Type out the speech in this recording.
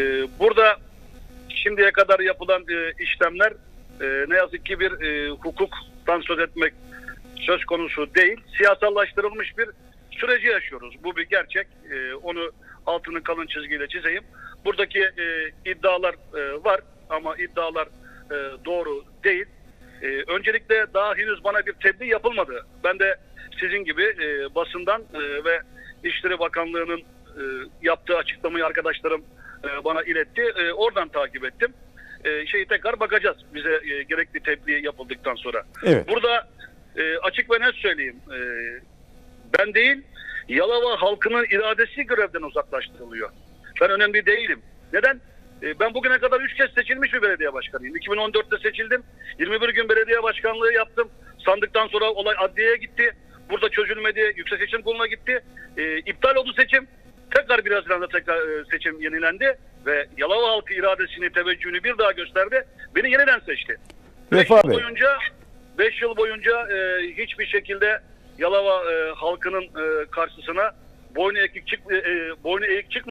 E, burada şimdiye kadar yapılan e, işlemler e, ne yazık ki bir e, hukuktan söz etmek söz konusu değil. Siyasallaştırılmış bir süreci yaşıyoruz. Bu bir gerçek. E, onu altını kalın çizgiyle çizeyim. Buradaki e, iddialar e, var ama iddialar e, doğru değil. E, öncelikle daha henüz bana bir tebliğ yapılmadı. Ben de sizin gibi e, basından e, ve İçişleri Bakanlığı'nın e, yaptığı açıklamayı arkadaşlarım e, bana iletti. E, oradan takip ettim. E, şeyi tekrar bakacağız bize e, gerekli tebliğ yapıldıktan sonra. Evet. Burada e, açık ve net söyleyeyim. E, ben değil, Yalova halkının iradesi görevden uzaklaştırılıyor. Ben önemli değilim. Neden? E, ben bugüne kadar 3 kez seçilmiş bir belediye başkanıyım. 2014'te seçildim. 21 gün belediye başkanlığı yaptım. Sandıktan sonra olay adliyeye gitti. Burada çözülmedi. Yüksek Seçim Kurulu'na gitti. E, iptal oldu seçim. Tekrar bir Haziran'da tekrar e, seçim yenilendi. Ve Yalova halkı iradesini, teveccühünü bir daha gösterdi. Beni yeniden seçti. Beş Vefa yıl Bey. boyunca 5 yıl boyunca e, hiçbir şekilde Yalova e, halkının e, karşısına boynu eğik çık e, e, boynu eğik çık